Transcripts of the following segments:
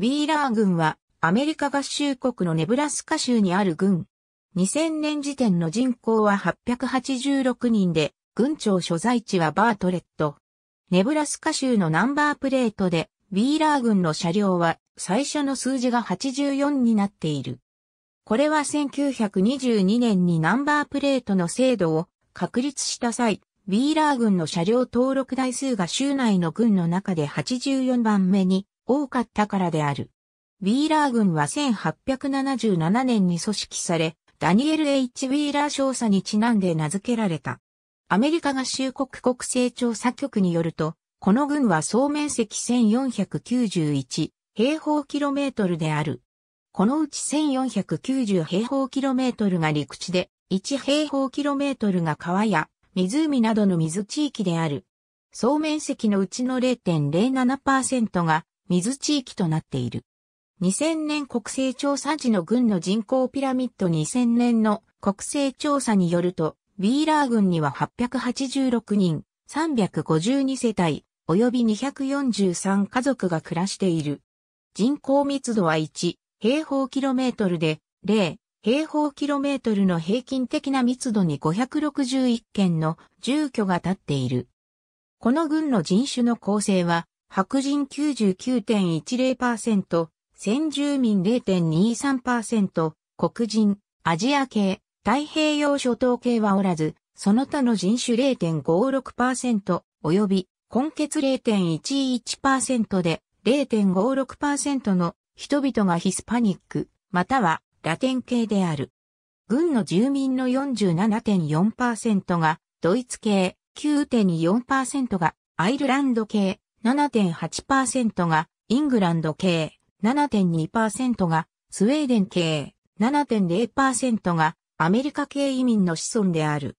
ウィーラー郡はアメリカ合衆国のネブラスカ州にある郡。2000年時点の人口は886人で、郡庁所在地はバートレット。ネブラスカ州のナンバープレートで、ウィーラー郡の車両は最初の数字が84になっている。これは1922年にナンバープレートの制度を確立した際、ウィーラー郡の車両登録台数が州内の郡の中で84番目に多かったからである。ウィーラー軍は1877年に組織され、ダニエル・ H・ ウィーラー少佐にちなんで名付けられた。アメリカ合衆国国勢調査局によると、この軍は総面積1491平方キロメートルである。このうち1490平方キロメートルが陸地で、1平方キロメートルが川や湖などの水地域である。総面積のうちの0.07%が水地域となっている。2000年国勢調査時の軍の人口ピラミッド2000年の国勢調査によると、ウィーラー軍には886人、352世帯、及び243家族が暮らしている。人口密度は1平方キロメートルで、0平方キロメートルの平均的な密度に561件の住居が建っている。この軍の人種の構成は、白人99.10%、先住民0.23%、黒人、アジア系、太平洋諸島系はおらず、その他の人種0.56%、及び根血0.11%で0.56%の人々がヒスパニック、またはラテン系である。軍の住民の47.4%がドイツ系、9.4%がアイルランド系、7.8%がイングランド系、7.2%がスウェーデン系、7.0%がアメリカ系移民の子孫である。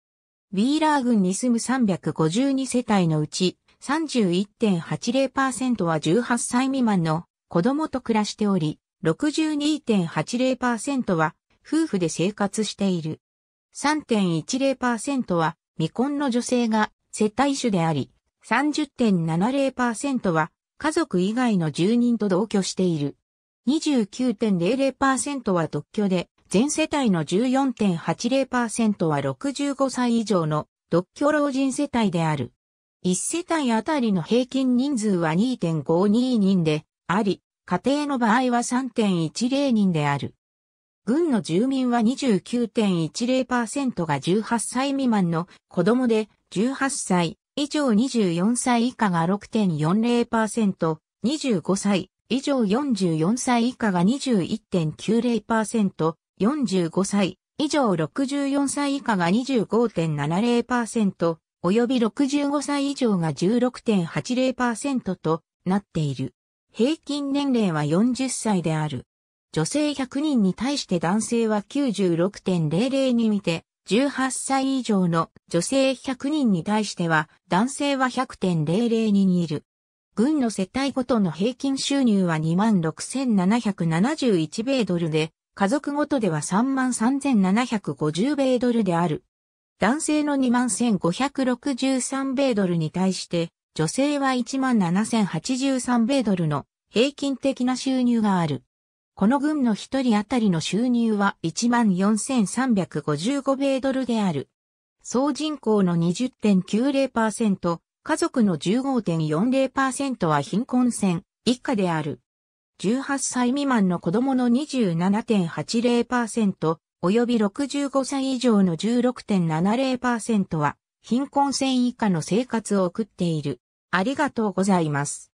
ウィーラー郡に住む352世帯のうち31.80%は18歳未満の子供と暮らしており、62.80%は夫婦で生活している。3.10%は未婚の女性が世帯主であり、30.70%は家族以外の住人と同居している。29.00%は独居で、全世帯の14.80%は65歳以上の独居老人世帯である。1世帯あたりの平均人数は2.52人であり、家庭の場合は3.10人である。軍の住民は29.10%が18歳未満の子供で18歳以上24歳以下が6.40%、25歳以上44歳以下が21.90%、45歳以上64歳以下が25.70%、及び65歳以上が16.80%となっている。平均年齢は40歳である。女性100人に対して男性は96.00に見て、18歳以上の女性100人に対しては男性は100.00にいる。軍の世帯ごとの平均収入は26,771米ドルで、家族ごとでは33,750米ドルである。男性の21,563米ドルに対して、女性は17,083米ドルの平均的な収入がある。この軍の一人当たりの収入は14,355米ドルである。総人口の20.90%、家族の15.40%は貧困線以下である。18歳未満の子供の27.80%、及び65歳以上の16.70%は貧困線以下の生活を送っている。ありがとうございます。